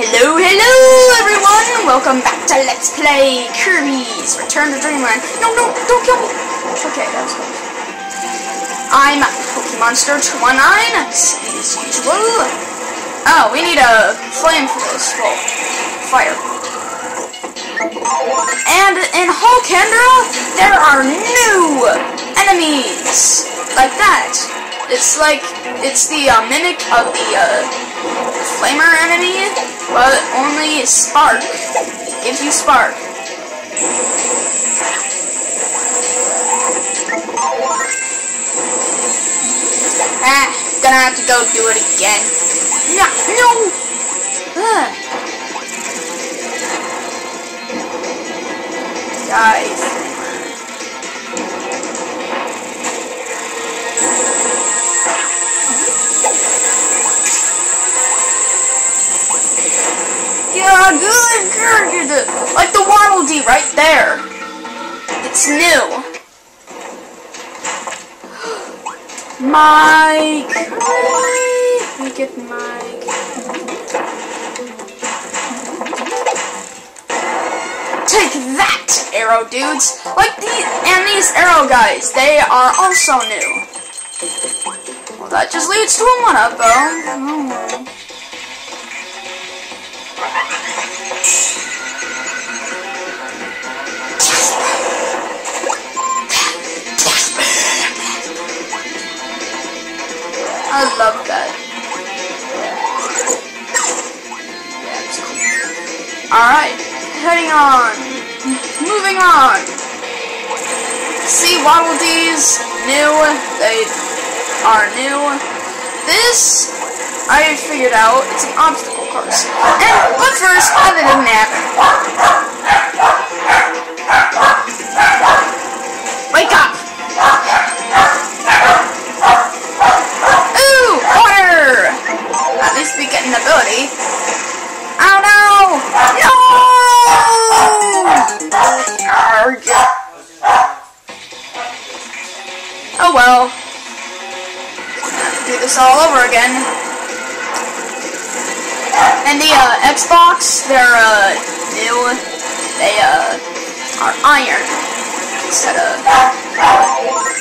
Hello, hello, everyone! Welcome back to Let's Play Kirby's Return to Dreamland. No, no, don't kill me! Okay, that was close. I'm PokeMonster29, as usual. Oh, we need a flame for this. Well, fire. And in Halcandra, there are new enemies! Like that. It's like, it's the uh, mimic of the uh, flamer enemy, but only spark. Gives you spark. Ah, gonna have to go do it again. No, no! Ugh. Guys. Like the Waddle Dee right there. It's new. Mike! We get Mike. Take that, arrow dudes! Like these, and these arrow guys, they are also new. Well, that just leads to a one-up, though. Oh, I love that. Alright, heading on. Moving on. See Waddle Dees, new. They are new. This, I figured out, it's an obstacle course. And, but first, did a nap. Wake up! Ooh, water! At least we get an ability. Oh no! No! Arrgh. Oh well. Do this all over again. And the uh, Xbox, they're uh, new. They uh, are iron instead of.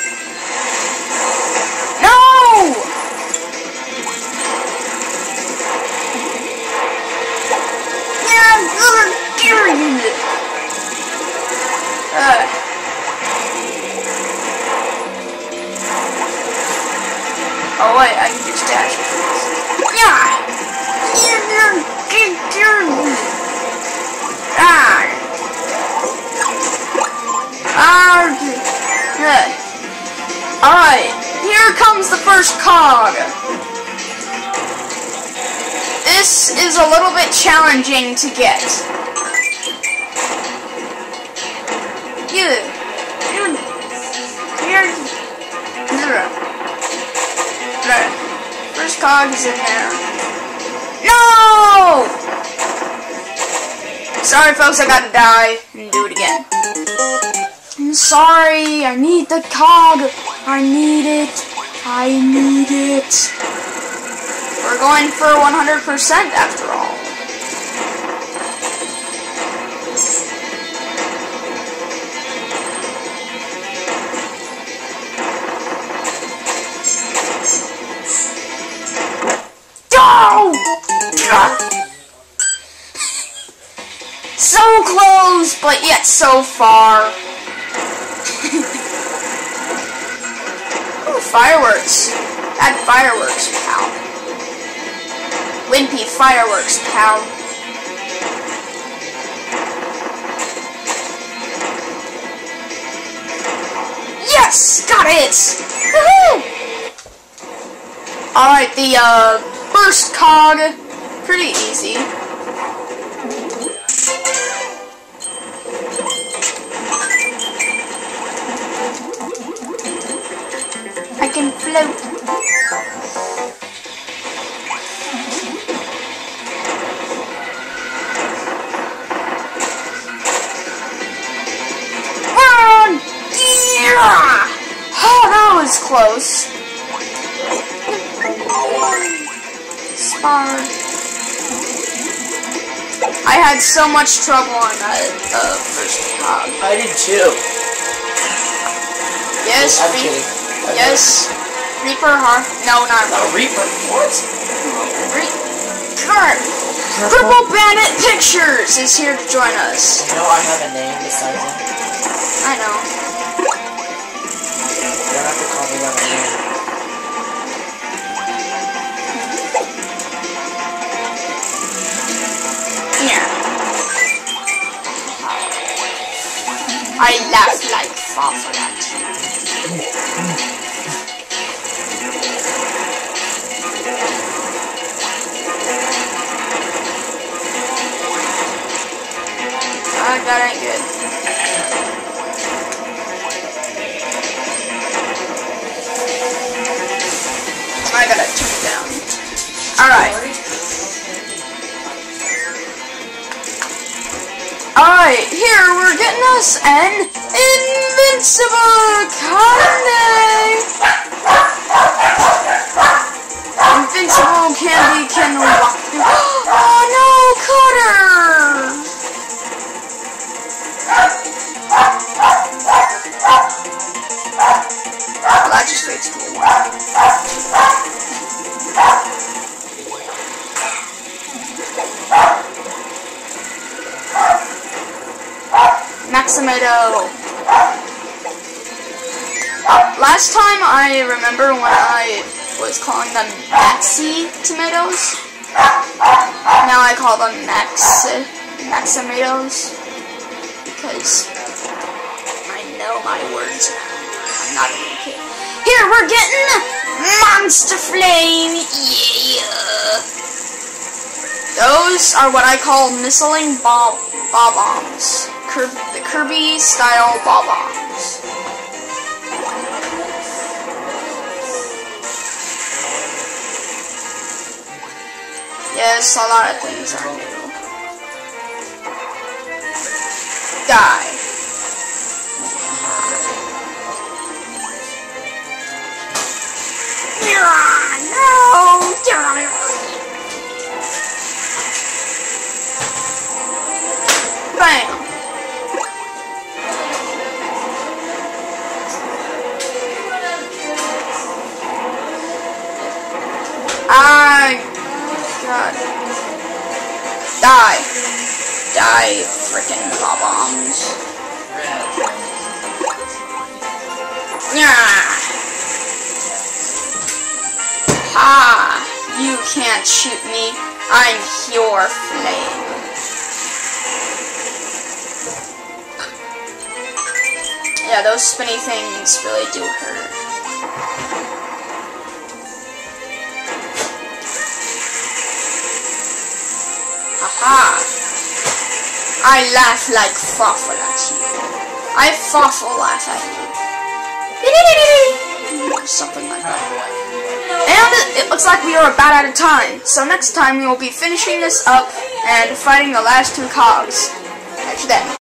First cog. This is a little bit challenging to get. You. You. Here. Zero. First cog is in there. No! Sorry, folks, I gotta die and do it again. I'm sorry, I need the cog. I need it. I need it. We're going for 100% after all. Go! So close, but yet so far. Fireworks. Add fireworks, pal. Wimpy fireworks, pal. Yes! Got it! Alright, the, uh, first cog. Pretty easy. Close. Spar. I had so much trouble on that uh, first cog. I did too. Yes, I'm Re- kidding. I'm yes, Reaper, huh? No, not. No, Reaper. What? Re- Current. Purple Bandit Pictures is here to join us. You know I have a name besides him. I know. That ain't good. I gotta turn it down. Alright. Alright, here we're getting us an invincible candy. Invincible candy can walk through. Oh no, Cutter! Well, that just fades to a Last time I remember when I was calling them Maxi tomatoes. Now I call them Max Maximatoes because I know my words. I'm not even kidding. Here we're getting Monster Flame. Yeah. Those are what I call missiling bob bob bombs. Kir- the Kirby style bob bombs. Yes, a lot of things are new. Die. No! Die. Frickin' bombs. Yeah. Ha! You can't shoot me. I'm your flame. Yeah, those spinny things really do hurt. Haha! I laugh like Fawful at you. I Fawful laugh at you. Something like that. And it looks like we are about out of time. So next time we will be finishing this up and fighting the last two cogs. Catch then.